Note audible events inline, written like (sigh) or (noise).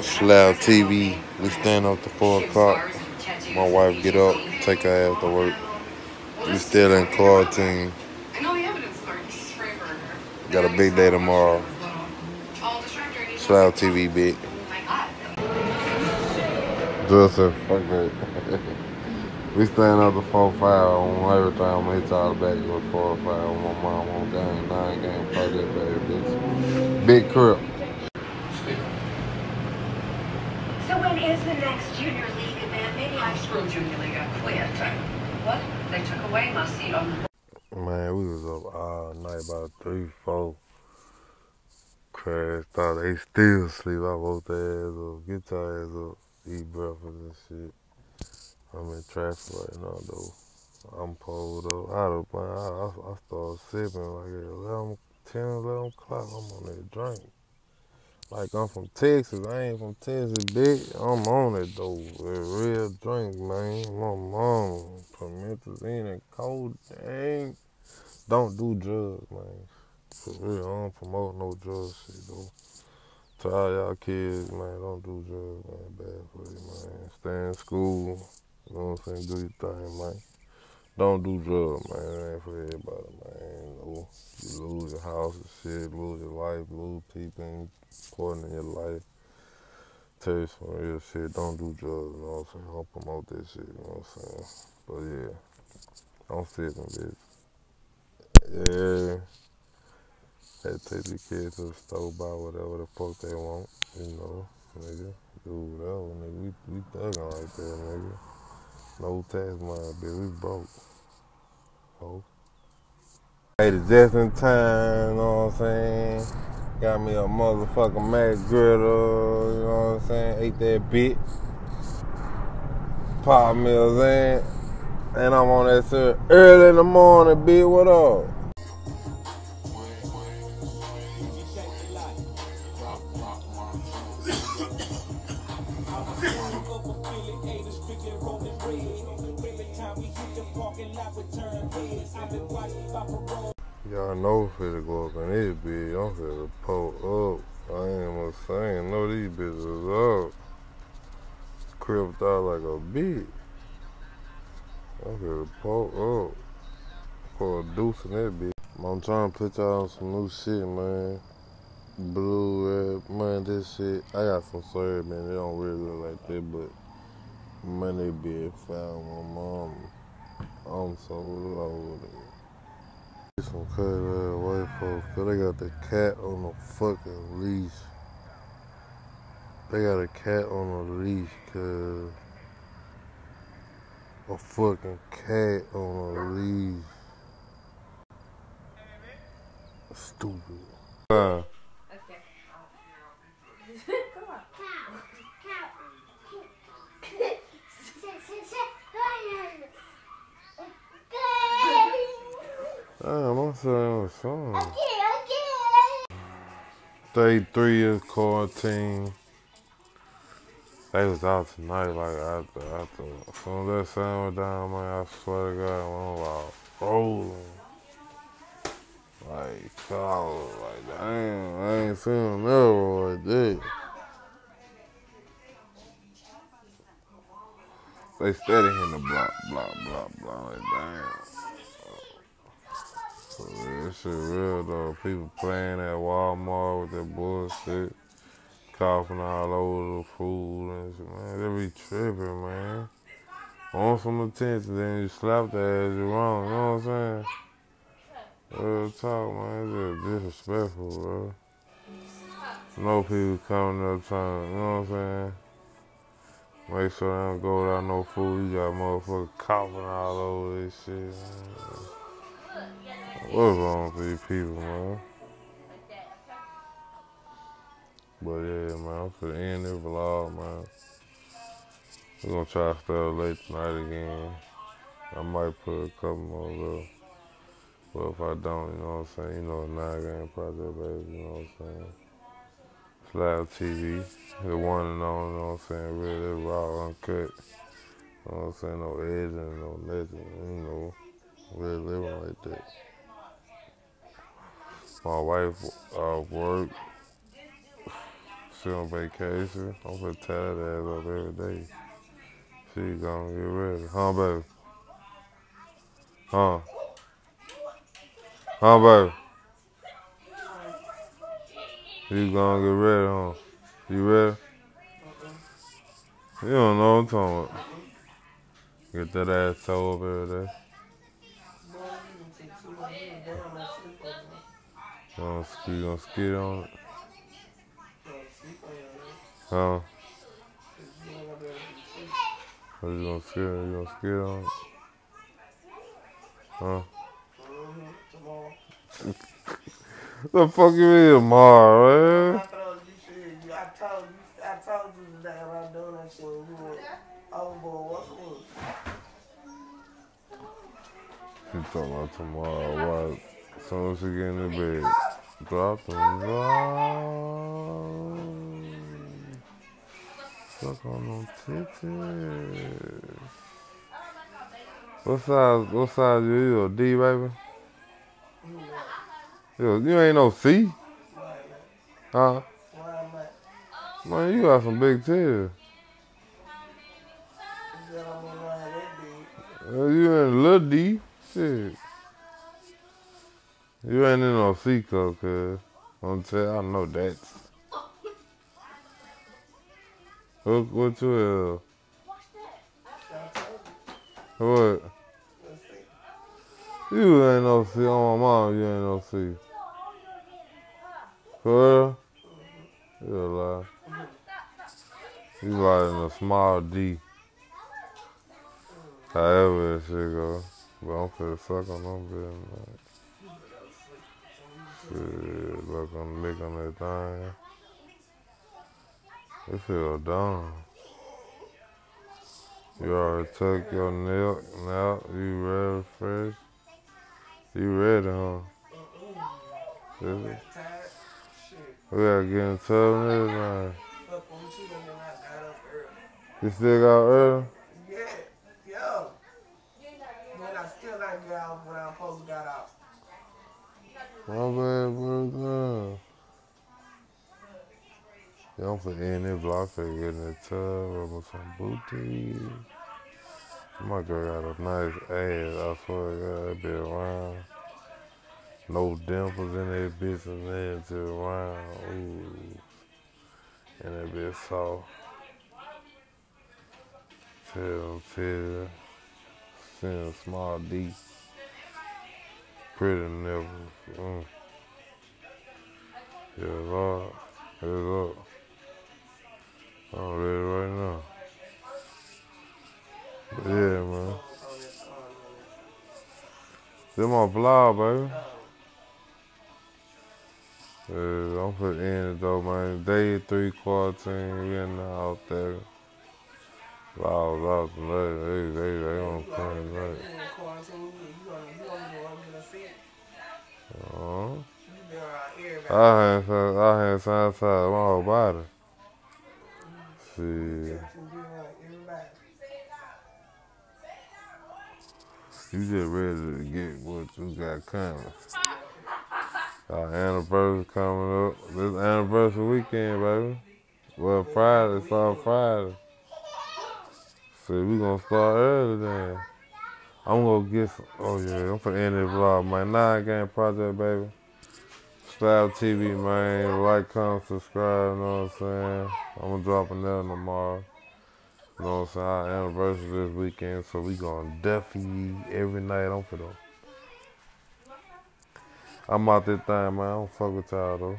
Slabb TV. We stand up to 4 o'clock. My wife get up, take her ass to work. We still in quarantine. Got a big day tomorrow. Slabb TV big. Joseph, fuck it. (laughs) we stand up to 4 5 on everything. I'm gonna back with 4 5 on my mom on game, 9 game project, baby, bitch. Big crib. So when is the next junior league event? Maybe I Screw Junior League, I quit. What? They took away my seat on the Man, we was up all night about three, four. Crashed out. They still sleep. I woke their ass up. Get your ass up. Eat breakfast and shit. I'm in traffic right now though. I'm pulled up. I don't man, I, I, I started sipping like at 11, 10, 11 o'clock. I'm on that drink. Like I'm from Texas. I ain't from Texas, bitch. I'm on it though. A real drink, man. My mom, promethazine and codeine. Don't do drugs, man. For real, I don't promote no drug shit though. All y'all kids, man, don't do drugs, man. Bad for you, man. Stay in school. You know what I'm saying? Do your thing, man. Don't do drugs, man. It ain't for everybody, man. You lose your house and shit, lose your life, lose people important in your life. Tell you some real shit. Don't do drugs, you know what I'm saying? Don't promote that shit, you know what I'm saying? But yeah, don't sit in bitch. Yeah. They take the kids to the store, buy whatever the fuck they want, you know, nigga. Do whatever, nigga. We, we thuggin' like that, nigga. No tax money, bitch. We broke. Oh. Made it just in time, you know what I'm saying? Got me a motherfucking McGriddle, you know what I'm saying? Ate that bitch. Pop meals in. And I'm on that shit early in the morning, bitch. What up? Y'all know finna go up in this bitch. I'm finna pull up. I ain't gonna say, know these bitches up. Cripped out like a bitch. I'm finna pull up. Pour a deuce in that bitch. I'm trying to put y'all on some new shit, man. Blue, red, man, this shit. I got some syrup, man. They don't really look like that, but money be found my mom. I'm so with it. Some cut ass white folks, cause they got the cat on the fucking leash. They got a cat on a leash, cause a fucking cat on a leash. Stupid damn, I'm saying a song. 33 years quarantine. They was out tonight, like after after as soon as that sun went down, man, I swear to God, I'm like rolling. Like, God, like, damn, I ain't feeling never like that. They steady hitting the block, block, block, block, like, damn. This shit real, though. People playing at Walmart with that bullshit, coughing all over the food and shit, man. They be tripping, man. Want some attention, then you slap the ass, you wrong, you know what I'm saying? Real talk, man. It's just disrespectful, bro. No people coming up trying, you know what I'm saying? Make sure they don't go without no food. You got motherfuckers coughing all over this shit, man. What's wrong with these people, man? But yeah, man, I'm finna end this vlog, man. We're gonna try to stay up late tonight again. I might put a couple more little. But if I don't, you know what I'm saying? You know, nine game project, baby, you know what I'm saying? Slabb TV, the one and only, you know what I'm saying? Really raw, uncut. You know what I'm saying? No editing, no nothing, you know. Really living like that. My wife uh, work. She on vacation. I'm gonna tell that ass up every day. She gonna get ready. Huh, baby? Huh? Huh, baby? You gonna get ready, huh? You ready? You don't know what I'm talking about. Get that ass toe up every day. Gonna, you gonna skid on it? Huh? Are you gonna skid, you gonna skid on it? Huh? the fuck you mean tomorrow, man? I told you talking about tomorrow. Why? As soon as get in the bed, drop them draws. Suck on them titties. What size? What size you? You a D, baby? You, you ain't no C, huh? Man, you got some big titties. Uh, You in little D, shit. You ain't in no cup, cuz. I'm tell I know that. What, what you you. What? You ain't no C. On my mom, you ain't no C. For real? You a lie. You like a small D. However that shit go. But I'm finna suck on them bitch, Shit, look on lick on that thing. It feel dumb. You already took your nail, now you ready fresh? You ready, huh? Is. We gotta get in I got up early. You still got early? Yeah. Yo. When I still not get out when I'm supposed to got out. My bad, brother. Yeah, I'm finna end this block for get in the tub, rub with some booty. My girl got a nice ass, I swear to God, that bitch round. No dimples in that bitch and then just round. Ooh. And that bitch soft. Tell, tell. Send small D. Pretty nipples. Mm. Yeah, Lord. Heads up. I'm ready right now. But yeah, man. This my vlog, baby. Yeah, I'm finna end it though, man. Day three quarantine, we in the out there. Vlogs out tonight. They, they, they on You plan already tonight. been. You gonna, you gonna go over to see it. Uh-huh. You been around everybody. I had, some- I had science my whole body. See. You been around everybody. You just ready to get what you got coming. Our anniversary coming up. This anniversary weekend, baby. Well, Friday, it's on Friday. So we gonna start early then. I'm gonna get some, oh yeah, I'm finna end this vlog, man. Nine Game Project, baby. Style TV, man. Like, comment, subscribe, you know what I'm saying? I'm gonna drop another tomorrow. You know what I'm saying? Our anniversary this weekend, so we gonna definitely every night. I'm finna. I'm out this thing, man. I don't fuck with y'all though.